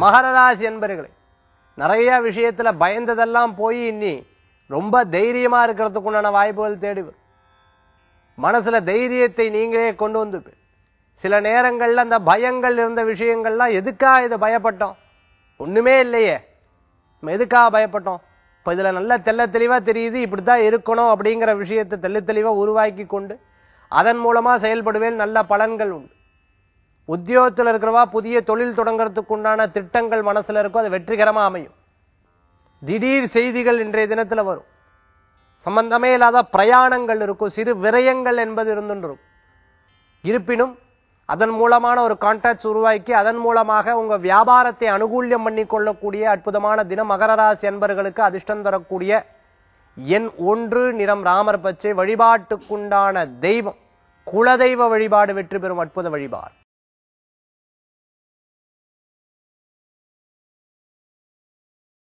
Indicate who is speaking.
Speaker 1: மகர ராசி என்பர்களே நிறைய விஷயத்துல பயந்ததெல்லாம் போய் இன்னி ரொம்ப தைரியமா இருக்கிறதுக்குண்டான வாய்ப்புகள் தேடி வரும். மனசுல தைரியத்தை நீங்களே கொண்டு வந்துப்பேன் சில நேரங்கள்ல அந்த பயங்கள் இருந்த விஷயங்கள்லாம் எதுக்கா இதை பயப்பட்டோம்? ஒண்ணுமே இல்லையே. நம்ம எதுக்காக பயப்பட்டோம்? இப்ப இதுல நல்ல தெல்ல தெளிவா தெரியுது இப்படித்தான் இருக்கணும் அப்படிங்கிற விஷயத்தை தெள்ள தெளிவா உருவாக்கி கொண்டு அதன் மூலமா செயல்படுவேன் நல்ல பலன்கள் உண்டு. உத்தியோகத்தில் இருக்கிறவா புதிய தொழில் தொடங்குறதுக்கு உண்டான திட்டங்கள் மனசுல இருக்கும் அது வெற்றிகரமா அமையும். திடீர் செய்திகள் இன்றைய தினத்துல வரும். சம்பந்தமே இல்லாத பிரயாணங்கள் இருக்கும். சிறு விரயங்கள் என்பது இருந்துருக்கும் இருப்பினும் அதன் மூலமான ஒரு கான்டாக்ட்ஸ் உருவாக்கி அதன் மூலமாக உங்க வியாபாரத்தை அனுகூல்யம் பண்ணி கொள்ளக்கூடிய அற்புதமான தினம் மகர ராசி அன்பர்களுக்கு அதிர்ஷ்டம் தரக்கூடிய எண் ஒன்று நிறம் ராமர் பச்சை வழிபாட்டுக்குண்டான தெய்வம் குலதெய்வ வழிபாடு வெற்றி பெறும் அற்புத வழிபாடு.